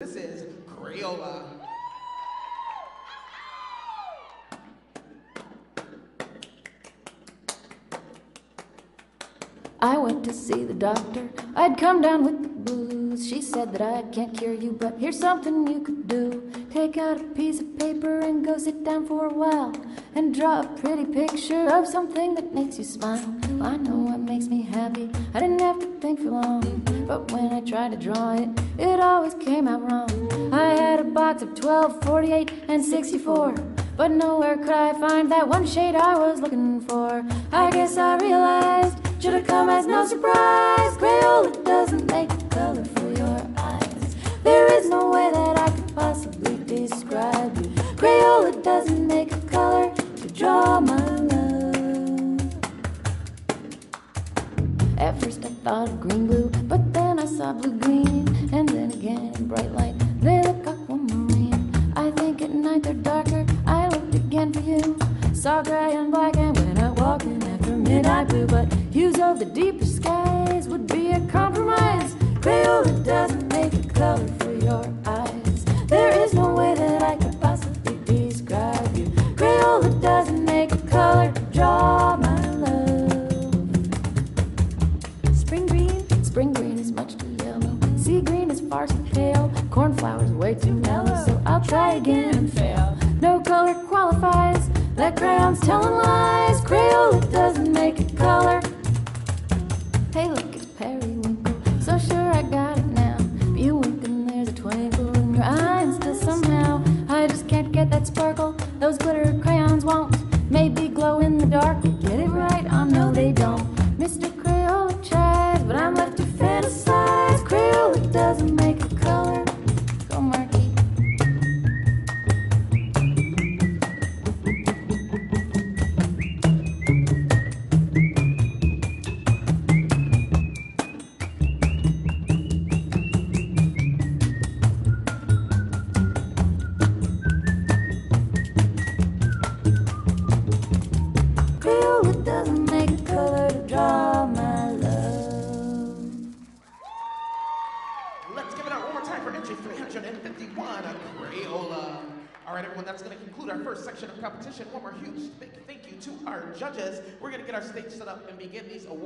This is Crayola. I went to see the doctor. I'd come down with the blues. She said that I can't cure you, but here's something you could do. Take out a piece of paper and go sit down for a while and draw a pretty picture of something that makes you smile. I know what makes me happy. I didn't have to think for long, but when I tried to draw it, it always came out wrong. I had a box of 12, 48, and 64. But nowhere could I find that one shade I was looking for. I guess I realized should have come as no surprise. Crayola doesn't make There is no way that I could possibly describe you. Crayola doesn't make a color to draw my love. At first I thought of green blue, but then I saw blue green, and then again bright light. They look aquamarine. I think at night they're darker. I looked again for you. Saw gray and black, and went out walking after midnight blue. But hues of the deeper skies would be a compromise. Crayola doesn't There is no way that I could possibly describe you. Crayola doesn't make a color draw my love. Spring green, spring green is much too yellow. Sea green is far too pale. Cornflower's way too mellow, so I'll try again and fail. No color qualifies. That crayon's telling lies. Crayola doesn't make a color. Hey, look, it's periwinkle. 351, a Crayola. All right, everyone, that's going to conclude our first section of competition. One more huge big thank you to our judges. We're going to get our stage set up and begin these awards.